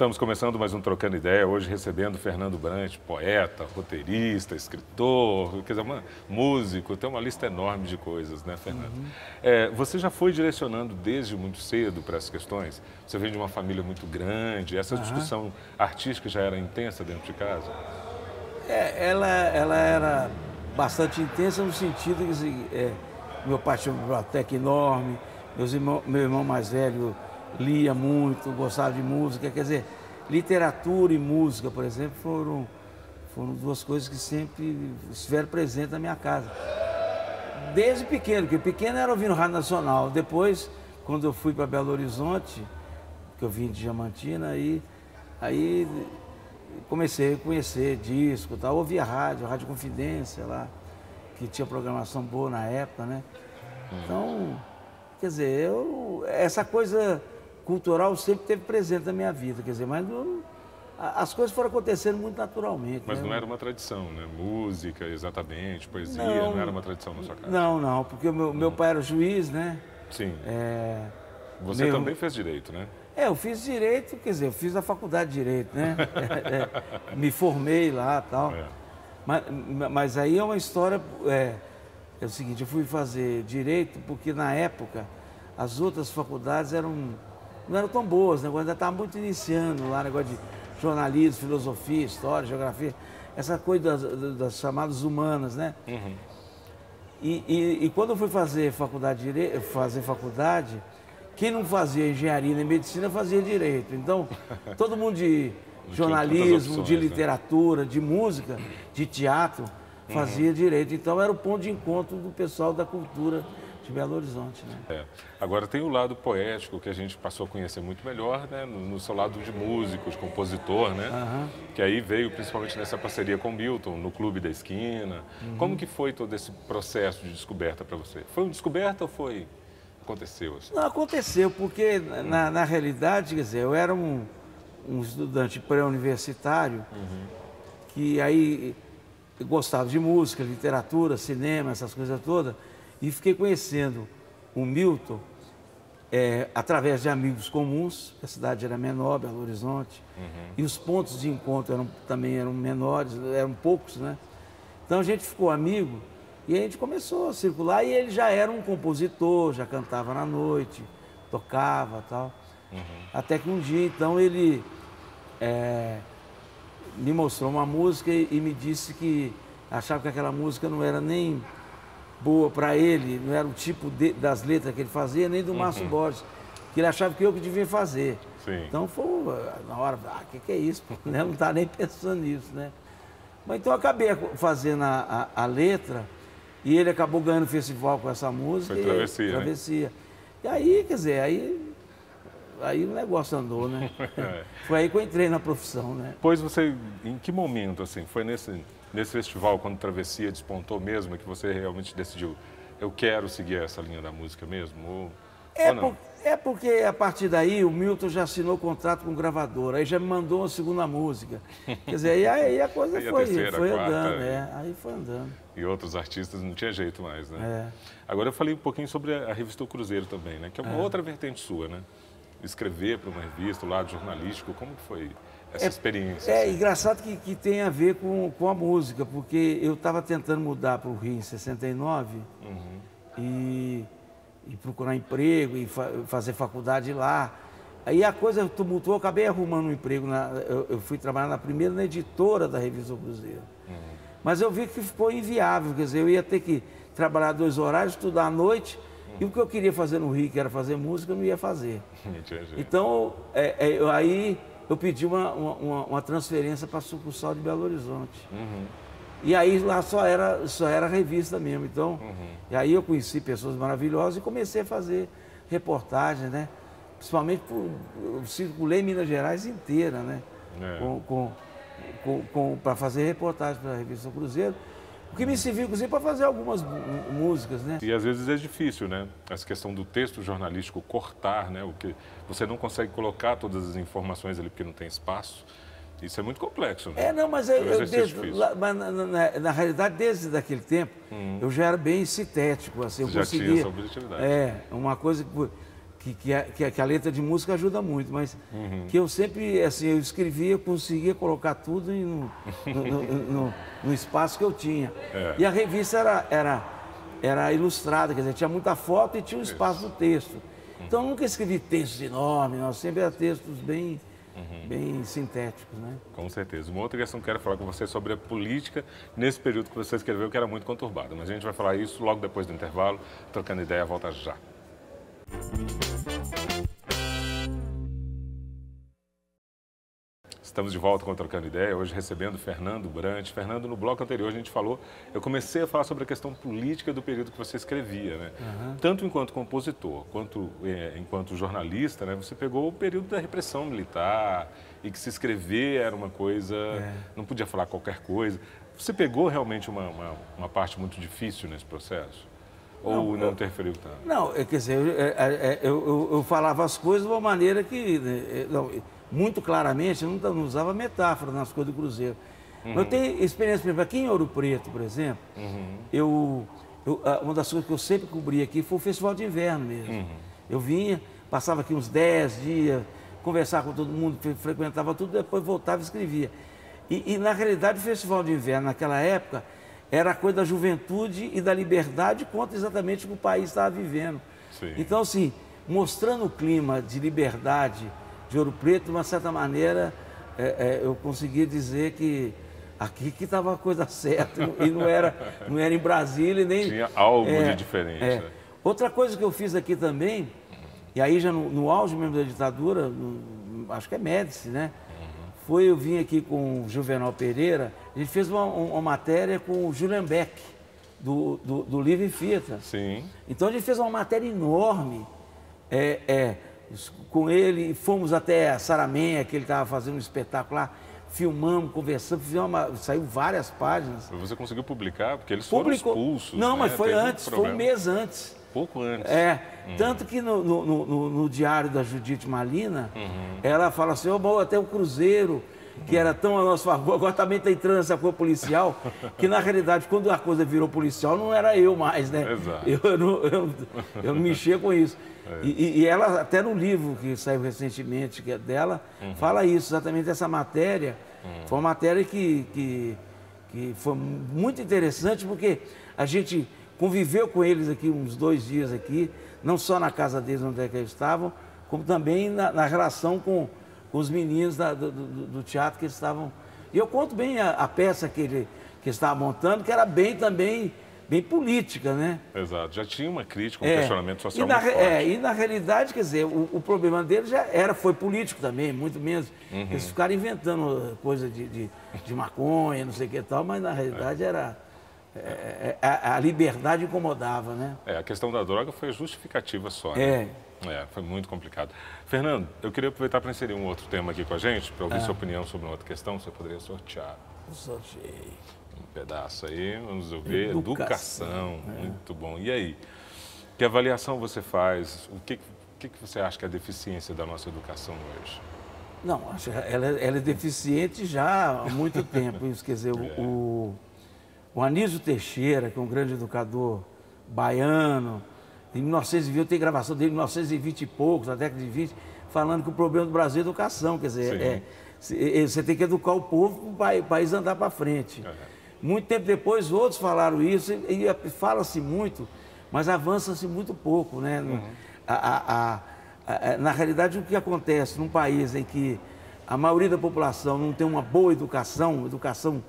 Estamos começando mais um Trocando Ideia, hoje recebendo Fernando Brant, poeta, roteirista, escritor, quer dizer, uma, músico, tem uma lista enorme de coisas, né, Fernando? Uhum. É, você já foi direcionando desde muito cedo para essas questões? Você vem de uma família muito grande, essa uhum. discussão artística já era intensa dentro de casa? É, ela, ela era bastante intensa no sentido que assim, é, meu pai tinha uma biblioteca enorme, meus irmão, meu irmão mais velho lia muito, gostava de música. Quer dizer, literatura e música, por exemplo, foram, foram duas coisas que sempre estiveram presentes na minha casa. Desde pequeno, porque pequeno era ouvindo Rádio Nacional. Depois, quando eu fui para Belo Horizonte, que eu vim de Diamantina, aí, aí comecei a conhecer disco, tal, ouvia rádio, Rádio Confidência lá, que tinha programação boa na época, né? Então, quer dizer, eu, essa coisa cultural sempre teve presente na minha vida, quer dizer, mas não, as coisas foram acontecendo muito naturalmente. Mas né? não era uma tradição, né? Música, exatamente, poesia, não, não era uma tradição na sua casa? Não, não, porque o meu, meu pai era juiz, né? Sim. É, Você meu... também fez direito, né? É, eu fiz direito, quer dizer, eu fiz a faculdade de direito, né? é, é, me formei lá e tal. É. Mas, mas aí é uma história. É, é o seguinte, eu fui fazer direito porque na época as outras faculdades eram não eram tão boas, né? ainda estava muito iniciando lá, negócio de jornalismo, filosofia, história, geografia, essa coisa das, das chamadas humanas, né? Uhum. E, e, e, quando eu fui fazer faculdade, fazer faculdade, quem não fazia engenharia nem medicina fazia direito. Então, todo mundo de jornalismo, opções, de né? literatura, né? de música, de teatro, fazia uhum. direito. Então, era o ponto de encontro do pessoal da cultura de Belo Horizonte. Né? É. Agora tem o lado poético que a gente passou a conhecer muito melhor, né? no, no seu lado de músico, de compositor, né? Uhum. que aí veio principalmente nessa parceria com o Milton, no Clube da Esquina. Uhum. Como que foi todo esse processo de descoberta para você? Foi uma descoberta ou foi aconteceu? Assim? Não, aconteceu, porque na, na realidade, quer dizer, eu era um, um estudante pré-universitário uhum. que aí gostava de música, literatura, cinema, essas coisas todas. E fiquei conhecendo o Milton é, através de amigos comuns, a cidade era menor, Belo Horizonte, uhum. e os pontos de encontro eram, também eram menores, eram poucos, né? Então a gente ficou amigo e a gente começou a circular e ele já era um compositor, já cantava na noite, tocava tal. Uhum. Até que um dia, então, ele é, me mostrou uma música e, e me disse que achava que aquela música não era nem boa para ele, não era o tipo de, das letras que ele fazia, nem do Márcio uhum. Borges, que ele achava que eu que devia fazer. Sim. Então foi na hora, ah, o que, que é isso? Né? Não está nem pensando nisso, né? Mas então eu acabei fazendo a, a, a, letra e ele acabou ganhando festival com essa música. Foi travessia. E, travessia. Né? E aí, quer dizer, aí, aí o negócio andou, né? é. Foi aí que eu entrei na profissão, né? Pois você, em que momento, assim, foi nesse nesse festival, quando Travessia despontou mesmo, que você realmente decidiu, eu quero seguir essa linha da música mesmo? Ou, é, ou por, é porque a partir daí o Milton já assinou contrato com gravadora, aí já me mandou uma segunda música. Quer dizer, aí, aí a coisa aí foi, a terceira, foi quarta, andando, é. é, aí foi andando. E outros artistas não tinha jeito mais, né? É. Agora eu falei um pouquinho sobre a revista O Cruzeiro também, né? Que é uma é. outra vertente sua, né? Escrever para uma revista, o lado jornalístico, como que foi essa é, experiência? É assim. engraçado que, que tem a ver com, com a música, porque eu estava tentando mudar para o Rio em 69 uhum. e, e procurar emprego e fa fazer faculdade lá. Aí a coisa tumultuou, eu acabei arrumando um emprego, na, eu, eu, fui trabalhar na primeira na editora da revista Cruzeiro. Uhum. Mas eu vi que ficou inviável, quer dizer, eu ia ter que trabalhar dois horários, estudar à noite. E o que eu queria fazer no Rio, que era fazer música, eu não ia fazer. então, é, é, aí eu pedi uma, uma, uma transferência para a sucursal de Belo Horizonte. Uhum. E aí lá só era, só era revista mesmo. Então, uhum. e aí eu conheci pessoas maravilhosas e comecei a fazer reportagens, né? Principalmente por, eu circulei Minas Gerais inteira, né? É. Com, com, com, com para fazer reportagem para a revista Cruzeiro. O que me serviu, inclusive, para fazer algumas músicas, né? E às vezes é difícil, né? Essa questão do texto jornalístico cortar, né? O que você não consegue colocar todas as informações ali porque não tem espaço. Isso é muito complexo, né? É, não, mas, eu, eu desde, lá, mas na, na, na, realidade, desde aquele tempo, uhum. eu já era bem sintético, assim, eu já conseguia... tinha essa objetividade. É, uma coisa que... que, que, a, que, a, letra de música ajuda muito, mas uhum. que eu sempre, assim, eu escrevia, conseguia colocar tudo no, no, no, no, espaço que eu tinha. É. E a revista era, era, era ilustrada, quer dizer, tinha muita foto e tinha um espaço no texto. Então eu nunca escrevi textos enormes, não, sempre era textos bem, uhum. bem sintéticos, né? Com certeza. Uma outra questão que eu quero falar com você é sobre a política nesse período que você escreveu, que era muito conturbado. Mas a gente vai falar isso logo depois do intervalo, trocando ideia, volta já. Estamos de volta com Trocando Ideia, hoje recebendo Fernando Brant. Fernando, no bloco anterior a gente falou, eu comecei a falar sobre a questão política do período que você escrevia, né? Uhum. Tanto enquanto compositor, quanto é, enquanto jornalista, né? Você pegou o período da repressão militar e que se escrever era uma coisa, é. não podia falar qualquer coisa. Você pegou realmente uma, uma, uma parte muito difícil nesse processo? Ou não, não interferiu tanto? Não, é, quer dizer, eu, é, é, eu, eu, eu, falava as coisas de uma maneira que, né, não, muito claramente, eu não, não, usava metáfora nas coisas do Cruzeiro. Uhum. Eu tenho experiência, por exemplo, aqui em Ouro Preto, por exemplo, uhum. eu, eu, uma das coisas que eu sempre cobri aqui foi o Festival de Inverno mesmo. Uhum. Eu vinha, passava aqui uns 10 dias, conversava com todo mundo, frequentava tudo, depois voltava e escrevia. E, e na realidade o Festival de Inverno, naquela época, era a coisa da juventude e da liberdade contra exatamente o que o país estava vivendo. Sim. Então, assim, mostrando o clima de liberdade de Ouro Preto, de uma certa maneira, é, é, eu conseguia dizer que aqui que estava a coisa certa e não era, não era em Brasília nem... Tinha algo é, de diferente. É. Né? Outra coisa que eu fiz aqui também, e aí já no, no auge mesmo da ditadura, no, acho que é Médici, né? Foi, eu vim aqui com o Juvenal Pereira, a gente fez uma, uma matéria com o Julian Beck, do, do, do Livre Fita. Sim. Então a gente fez uma matéria enorme é, é, com ele, fomos até a Saramenha, que ele estava fazendo um espetáculo lá, filmamos, conversamos, uma, saiu várias páginas. Você conseguiu publicar? Porque eles Publicou. foram expulsos. Não, né? mas foi Teve antes, um foi um mês antes. Pouco antes. É. Hum. Tanto que no, no, no, no, diário da Judite Malina, uhum. ela fala assim, oh, até o Cruzeiro, que era tão a nosso favor, agora também está entrando essa coisa policial, que na realidade, quando a coisa virou policial, não era eu mais, né? Exato. Eu, eu, não, eu, eu não mexia com isso. É. E, e, ela, até no livro que saiu recentemente, que é dela, uhum. fala isso, exatamente essa matéria. Uhum. Foi uma matéria que, que, que foi muito interessante, porque a gente conviveu com eles aqui uns dois dias aqui, não só na casa deles onde é que eles estavam, como também na, na relação com, com, os meninos da, do, do, do, teatro que eles estavam. E eu conto bem a, a, peça que ele que estava montando, que era bem também bem política, né? Exato, já tinha uma crítica, um é, questionamento social e na, muito forte. É, e na realidade, quer dizer, o, o, problema dele já era, foi político também, muito menos. Uhum. Eles ficaram inventando coisa de, de, de, maconha, não sei o que tal, mas na realidade é. era é, é, a, a, liberdade incomodava, né? É, a questão da droga foi justificativa só, né? É. É, foi muito complicado. Fernando, eu queria aproveitar para inserir um outro tema aqui com a gente, para ouvir é. sua opinião sobre uma outra questão. Você poderia sortear? Sorteei. Um pedaço aí, vamos ouvir. Educação. Educação. É. Muito bom. E aí? Que avaliação você faz? O que, que, que você acha que é a deficiência da nossa educação hoje? Não, ela, ela é deficiente já há muito tempo. Quer dizer, é. o o Anísio Teixeira, que é um grande educador baiano, em 1920, tem gravação dele em 1920 e poucos, na década de 20, falando que o problema do Brasil é educação, quer dizer, é, é, você tem que educar o povo para o país andar para frente. Uhum. Muito tempo depois, outros falaram isso, e, e fala-se muito, mas avança-se muito pouco. Né? Uhum. A, a, a, na realidade, o que acontece num país em que a maioria da população não tem uma boa educação, educação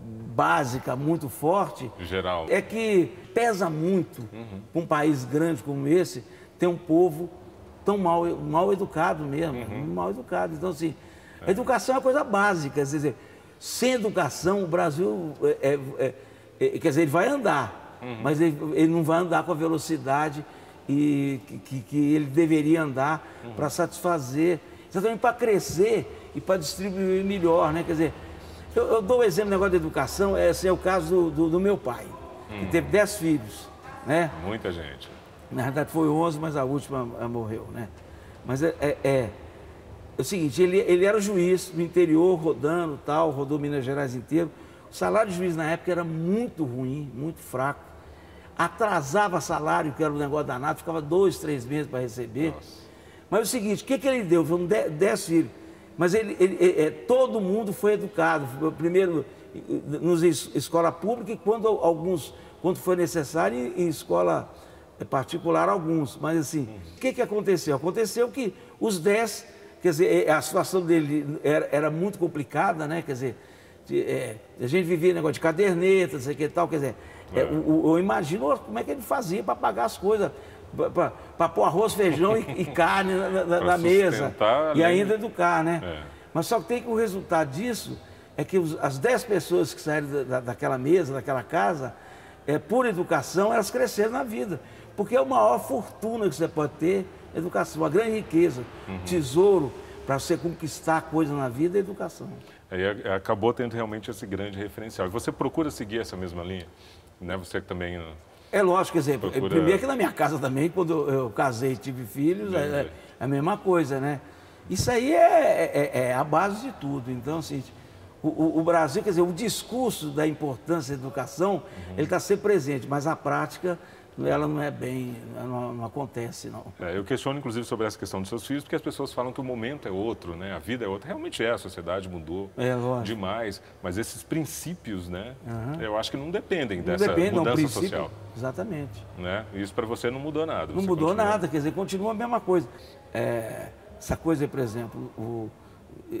básica muito forte Geral. é que pesa muito uhum. um país grande como esse ter um povo tão mal, mal educado mesmo, uhum. mal educado. Então, assim, a educação é uma coisa básica. Quer dizer, sem educação, o Brasil, é, é, é, quer dizer, ele vai andar, uhum. mas ele, ele, não vai andar com a velocidade e, que, que ele deveria andar uhum. para satisfazer, exatamente para crescer e para distribuir melhor, né? Quer dizer, eu, eu dou o um exemplo do negócio da educação, é, esse é o caso do, do, do meu pai, hum. que teve 10 filhos, né? Muita gente. Na verdade foi 11, mas a última morreu, né? Mas é, é, é, é o seguinte, ele, ele era juiz no interior, rodando tal, rodou Minas Gerais inteiro. O salário de juiz na época era muito ruim, muito fraco. atrasava salário, que era um negócio danado, ficava dois, três meses para receber. Nossa. Mas é o seguinte, o que, que ele deu? Foram dez filhos. Mas ele, ele, ele, é, todo mundo foi educado. Primeiro nos escola pública e quando alguns, quando foi necessário, em escola particular alguns. Mas assim, o que, que aconteceu? Aconteceu que os dez, quer dizer, é, a situação dele era, era muito complicada, né? Quer dizer, é, a gente vivia negócio de caderneta, não sei o que tal, quer dizer, é. eu imagino como é que ele fazia para pagar as coisas para pôr arroz, feijão e, e carne na, na, na mesa. E ainda educar, né? É. Mas só que tem que o resultado disso é que os, as 10 pessoas que saíram da, daquela mesa, daquela casa, é, por educação, elas cresceram na vida. Porque é a maior fortuna que você pode ter, educação, a grande riqueza, uhum. tesouro para você conquistar coisa na vida é educação. Aí acabou tendo realmente esse grande referencial. Você procura seguir essa mesma linha? Né? Você também é lógico, quer dizer, Procura... primeiro que na minha casa também, quando eu casei e tive filhos, é, é, a mesma coisa, né? Isso aí é, é, é, a base de tudo. Então, assim, o, o, Brasil, quer dizer, o discurso da importância da educação, uhum. ele está sempre presente, mas a prática ela não é bem, não, não acontece, não. É, eu questiono, inclusive, sobre essa questão dos seus filhos, porque as pessoas falam que o momento é outro, né? A vida é outra. Realmente é, a sociedade mudou é, demais, mas esses princípios, né? Uhum. Eu acho que não dependem não dessa depende, mudança não, social. Exatamente. Né? Isso para você não mudou nada. Não mudou continua... nada, quer dizer, continua a mesma coisa. É, essa coisa, por exemplo, o,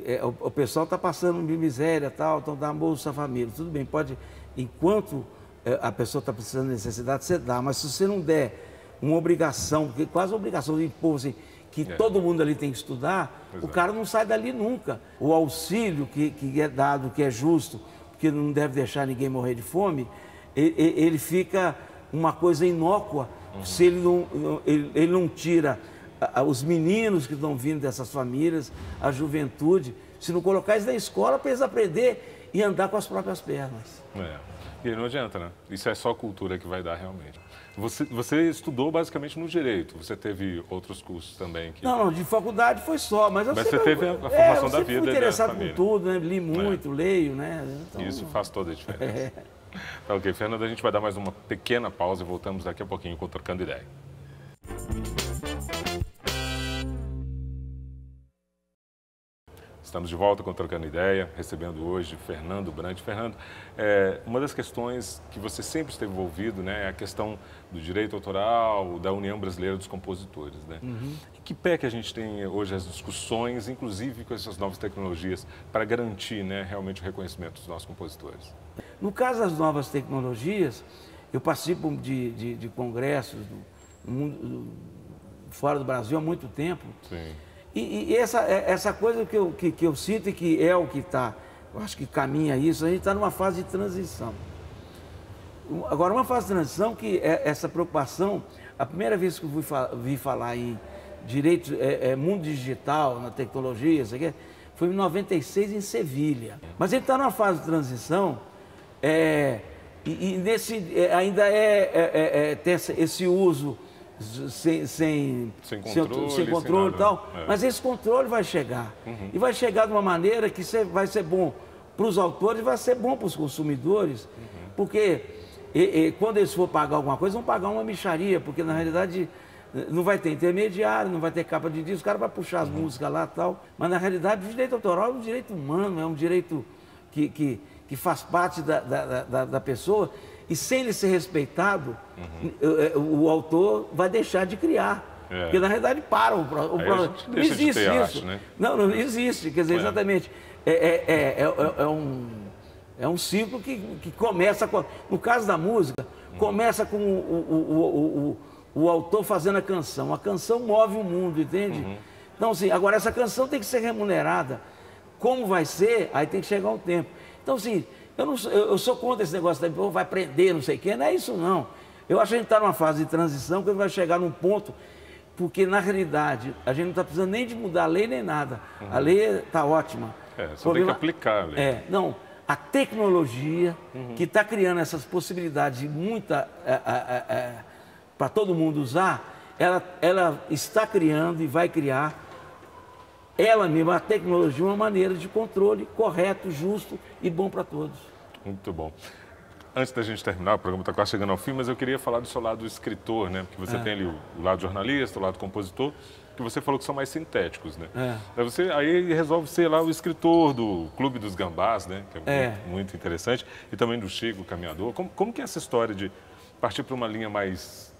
é, o, o pessoal está passando de miséria, tal, então dá bolsa família. Tudo bem, pode, enquanto é, a pessoa está precisando de necessidade, você dá. Mas se você não der uma obrigação, quase obrigação de impor assim, que é. todo mundo ali tem que estudar, o cara não sai dali nunca. O auxílio que, que é dado, que é justo, que não deve deixar ninguém morrer de fome, ele, ele fica uma coisa inócua uhum. se ele não, ele, ele não tira os meninos que estão vindo dessas famílias, a juventude, se não colocar eles na escola para eles aprender e andar com as próprias pernas. É. E não adianta, né? Isso é só cultura que vai dar realmente. Você, você estudou basicamente no direito, você teve outros cursos também? Que... Não, de faculdade foi só, mas eu Mas você teve a, a é, formação é, da vida. Eu fui interessado por tudo, né? Li muito, é. leio, né? Então... Isso faz toda a diferença. É. Tá ok, Fernando, a gente vai dar mais uma pequena pausa e voltamos daqui a pouquinho com Trocando Ideia. Estamos de volta com Trocando Ideia, recebendo hoje Fernando Brant. Fernando, é, uma das questões que você sempre esteve envolvido né, é a questão do direito autoral, da União Brasileira dos Compositores. Né? Uhum. que pé que a gente tem hoje as discussões, inclusive com essas novas tecnologias, para garantir né, realmente o reconhecimento dos nossos compositores? No caso das novas tecnologias, eu participo de, de, de congressos do mundo, fora do Brasil há muito tempo. Sim e, e essa, é, essa coisa que eu, que, que eu sinto e que é o que está, eu acho que caminha isso, a gente está numa fase de transição. Agora, uma fase de transição que é essa preocupação, a primeira vez que eu vi falar em direito, é, é, mundo digital, na tecnologia, isso aqui, foi em 96 em Sevilha. Mas ele está numa fase de transição é, e, e, nesse, é, ainda é, é, é, tem esse uso sem, sem, sem controle, sem, controle e tal. É. Mas esse controle vai chegar. Uhum. E vai chegar de uma maneira que vai ser bom para os autores e vai ser bom para os consumidores. Uhum. Porque e, e, quando eles for pagar alguma coisa, vão pagar uma micharia, porque na realidade não vai ter intermediário, não vai ter capa de disco, o cara vai puxar as uhum. músicas lá e tal. Mas na realidade o direito autoral é um direito humano, é um direito que, que, que faz parte da, da, da, da pessoa e sem ele ser respeitado, uhum. o, o, autor vai deixar de criar. É. Porque na realidade para o, o Não existe isso. Arte, né? Não, não existe. Quer dizer, é. exatamente. É, é, é, um, é um ciclo que, que começa. Com, no caso da música, uhum. começa com o, o, o, o, autor fazendo a canção. A canção move o mundo, entende? Uhum. Então, assim, agora essa canção tem que ser remunerada. Como vai ser? Aí tem que chegar um tempo. Então, assim, eu, não, eu, eu sou contra esse negócio da vai prender, não sei o quê. Não é isso, não. Eu acho que a gente está numa fase de transição que vai chegar num ponto, porque na realidade a gente não está precisando nem de mudar a lei nem nada. Uhum. A lei está ótima. É, só Problema, tem que aplicar a lei. É, não. A tecnologia uhum. que está criando essas possibilidades de muita. É, é, é, é para todo mundo usar, ela, ela está criando e vai criar ela mesma, a tecnologia, uma maneira de controle correto, justo e bom para todos. Muito bom. antes da gente terminar, o programa está quase chegando ao fim, mas eu queria falar do seu lado escritor, né? Porque você é. tem ali o, o, lado jornalista, o lado compositor, que você falou que são mais sintéticos, né? É. Aí você aí resolve ser lá o escritor do Clube dos Gambás, né? Que é, é. Muito, muito, interessante, e também do Chico Caminhador. Como, como que é essa história de partir para uma linha mais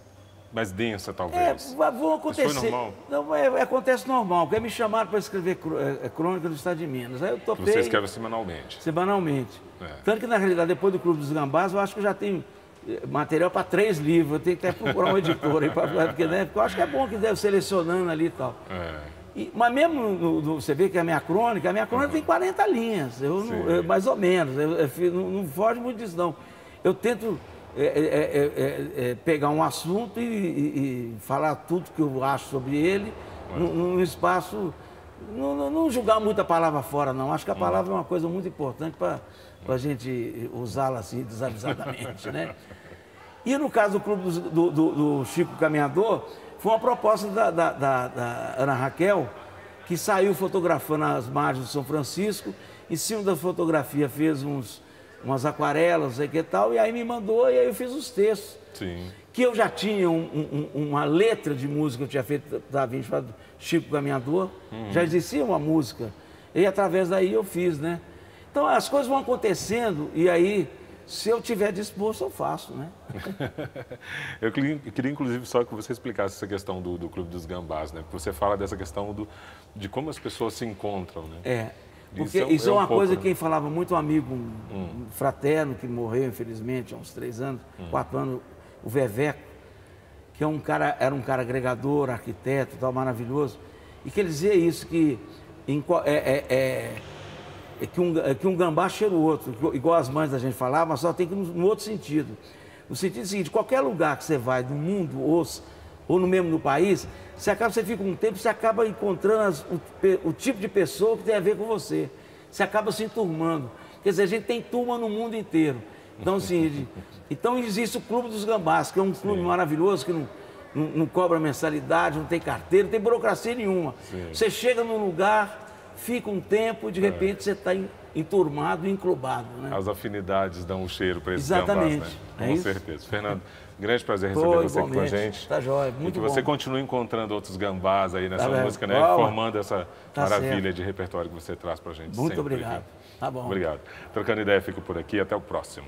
mais densa, talvez. É, vão acontecer. Mas foi normal? Não, é, é, acontece normal, porque me chamaram para escrever é, é, crônica do Estado de Minas. Aí eu topei. Você escreve semanalmente. Semanalmente. É. Tanto que, na realidade, depois do Clube dos Gambás, eu acho que eu já tenho eh, material para três livros. Eu tenho que até procurar um editor aí, pra, porque, né, porque eu acho que é bom que deve selecionando ali e tal. É. E, mas mesmo no, no, você vê que a minha crônica, a minha crônica uhum. tem 40 linhas, eu, eu mais ou menos, eu, eu, não, não foge muito disso não. Eu tento é é, é, é, é, pegar um assunto e, e, e, falar tudo que eu acho sobre ele num, num espaço. Não, não, julgar muita palavra fora, não. Acho que a hum. palavra é uma coisa muito importante para a gente usá-la assim desavisadamente, né? E no caso do clube do, do, do Chico Caminhador, foi uma proposta da, da, da, da Ana Raquel, que saiu fotografando as margens do São Francisco. Em cima da fotografia fez uns, umas aquarelas, sei que tal, e aí me mandou e aí eu fiz os textos. Sim. Que eu já tinha um, um, uma letra de música que eu tinha feito da Vinci para Chico Caminhador, uhum. já existia uma música. E através daí eu fiz, né? Então as coisas vão acontecendo e aí, se eu tiver disposto, eu faço, né? eu queria, queria, inclusive, só que você explicasse essa questão do, do Clube dos Gambás, né? Porque você fala dessa questão do, de como as pessoas se encontram, né? É. Porque isso é, isso é uma um coisa pouco, que né? falava muito um amigo, um, hum. um, fraterno que morreu, infelizmente, há uns três anos, hum. quatro anos, o Veveco, que é um cara, era um cara agregador, arquiteto, tal, maravilhoso, e que ele dizia isso, que, em, é, é, é, é, que, um, é que um gambá cheira o outro, igual as mães da gente falavam, mas só tem que ir no, no outro sentido. No sentido seguinte, qualquer lugar que você vai, no mundo, ou ou no mesmo no país, você acaba, você fica um tempo, você acaba encontrando as, o, o, tipo de pessoa que tem a ver com você. Você acaba se enturmando. Quer dizer, a gente tem turma no mundo inteiro. Então, assim, então existe o Clube dos Gambás, que é um clube Sim. maravilhoso, que não, não, não, cobra mensalidade, não tem carteira, não tem burocracia nenhuma. Sim. Você chega num lugar, fica um tempo, de é. repente é. você está enturmado e enclubado. Né? As afinidades dão um cheiro para esses Exatamente. gambás, né? Com é certeza. Fernando, Grande prazer receber Pô, você aqui com a gente. Tá jóia, muito E que bom. você continue encontrando outros gambás aí nessa tá música, né? Formando essa tá maravilha certo. de repertório que você traz pra gente. Muito obrigado. Aqui. Tá bom. Obrigado. Trocando ideia, fico por aqui. Até o próximo.